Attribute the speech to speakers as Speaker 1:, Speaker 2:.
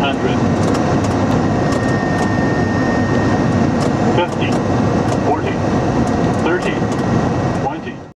Speaker 1: 100. 50,